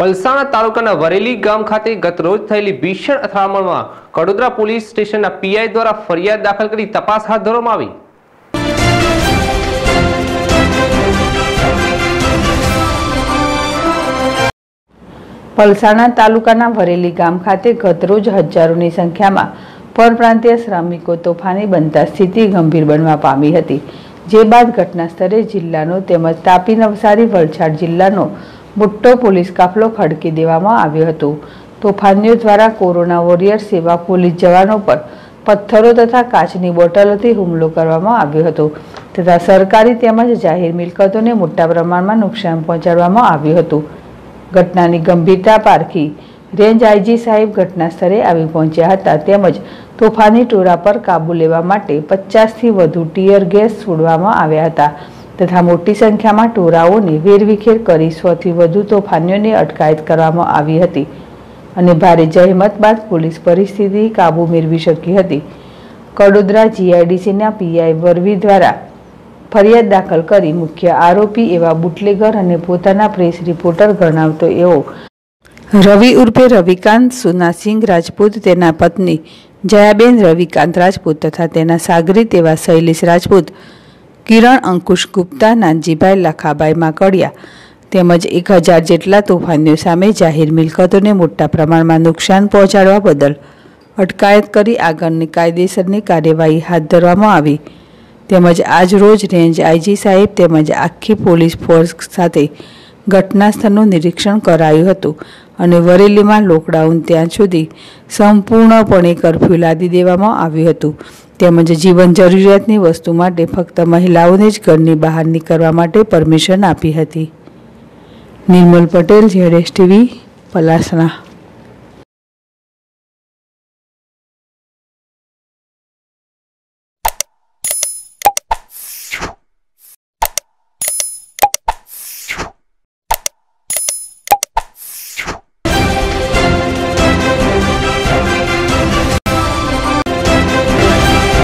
પલસાણા તાલુકાના વરેલી ગામ ખાતે ગત રોજ થયેલી ભીષણ અથડામણમાં કડોદરા પોલીસ સ્ટેશનના પીઆઈ દ્વારા ફરિયાદ દાખલ કરી તપાસ હાથ ધરવામાં આવી. પલસાણા તાલુકાના વરેલી ગામ ખાતે ગતરોજ હજારોની સંખ્યામાં પરપ્રાંતીય શ્રમિકો તોફાની બનતા સ્થિતિ ગંભીર બનવા પામી હતી. જે બાદ ઘટના સ્થળે જિલ્લાનો તેમજ તાપી નવસારી વલસાડ જિલ્લાનો મોટો પોલીસ કાફલો ખડકી દેવામાં આવ્યો હતો. તોફાનીઓ દ્વારા કોરોના વોરિયર સેવા પોલીસ જવાનો પર પથ્થરો તથા કાચની બોટલોથી હુમલો કરવામાં આવ્યો હતો. તથા સરકારી તેમજ જાહેર મિલકતોને મોટા પ્રમાણમાં નુકસાન પહોંચાડવામાં આવ્યું હતું. ઘટનાની ગંભીરતા પારખી રેન્જ આઈજી સાહેબ ઘટના સ્થળે આવી પહોંચ્યા હતા તેમજ તોફાની ટોળા પર કાબુ લેવા માટે પચાસથી વધુ ટીયર ગેસ છોડવામાં આવ્યા હતા. તથા મોટી સંખ્યામાં ટોળાઓને વેરવિખેર કરી સોથી વધુ તોફાનીઓની અટકાયત કરવામાં આવી હતી અને ભારે જહેમત બાદ પોલીસ પરિસ્થિતિ કાબૂ મેળવી શકી હતી. કડોદરા જીઆઈડીસીના પીઆઈ વરવી દ્વારા ફરિયાદ દાખલ કરી મુખ્ય આરોપી એવા બુટલેગર અને પોતાના પ્રેસ રિપોર્ટર ગણાવતો એવો. રવિ ઉર્ફે રવિકાંત સુનાસિંહ રાજપૂત તેના પત્ની જયાબેન રવિકાંત રાજપૂત તથા તેના સાગરીત એવા શૈલેષ રાજપૂત કિરણ અંકુશ ગુપ્તા, નાનજીભાઈ લખાભાઈ માકડિયા તેમજ એક હજાર જેટલા તોફાનીઓ સામે જાહેર મિલકતોને મોટા પ્રમાણમાં નુકસાન પહોંચાડવા બદલ અટકાયત કરી આગળની કાયદેસરની કાર્યવાહી હાથ ધરવામાં આવી. તેમજ આજ રોજ રેન્જ આઈજી સાહેબ તેમજ આખી પોલીસ ફોર્સ સાથે ઘટના સ્થળનું નિરીક્ષણ કરાયું હતું અને વરેલીમાં લોકડાઉન ત્યાં સુધી સંપૂર્ણપણે કરફ્યુ લાદી દેવામાં આવ્યું હતું. તેમજ જીવન જરૂરિયાતની વસ્તુ માટે ફક્ત મહિલાઓને જ ઘરની બહાર નીકળવા માટે પરમિશન આપી હતી. નિર્મલ પટેલ જેડેશ ટીવી, પલાસણા.